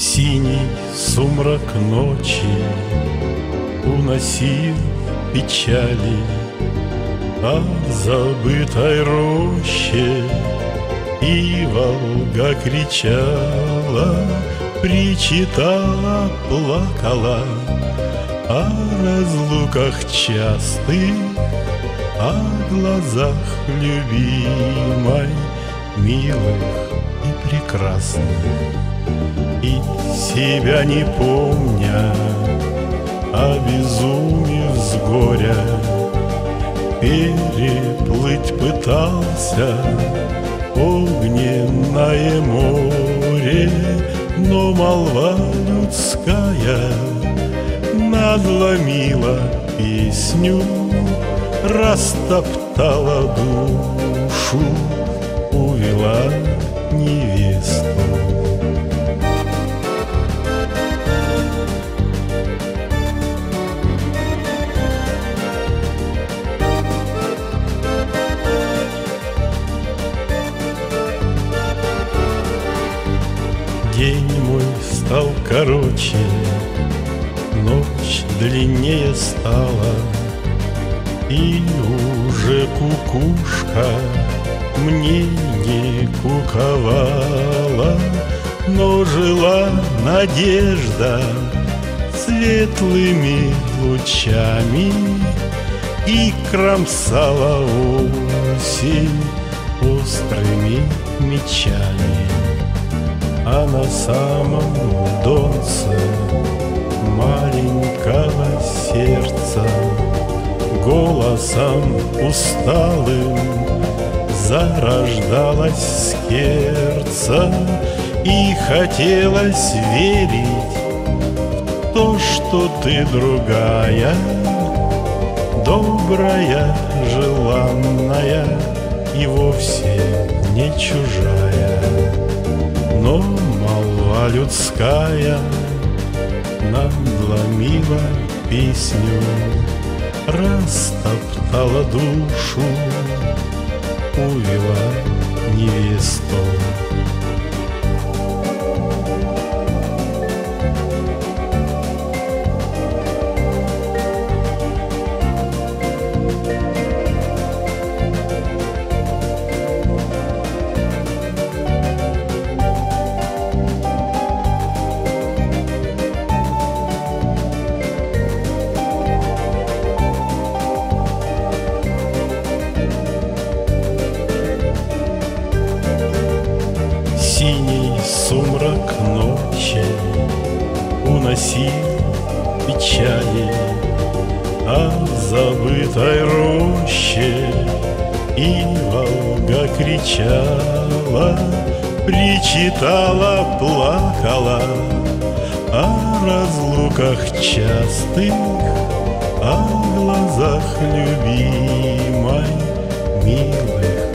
Синий сумрак ночи Уносил печали О забытой роще И Волга кричала Причитала, плакала. О разлуках частых О глазах любимой Милых и прекрасных И себя не помня Обезумев с горя Переплыть пытался Огненное море. Но молва людская Надломила песню Растоптала душу Увела невесту День мой стал короче, Ночь длиннее стала, И уже кукушка Мне не куковала, Но жила надежда Светлыми лучами И кромсала осень Острыми мечами. А на самом донце маленького сердца Голосом усталым зарождалась скерца И хотелось верить в то, что ты другая Добрая, желанная и вовсе не чужая но молва людская Надломила песню Растоптала душу Увела невесту забытой роще И Волга кричала Причитала, плакала О разлуках частых О глазах любимой Милых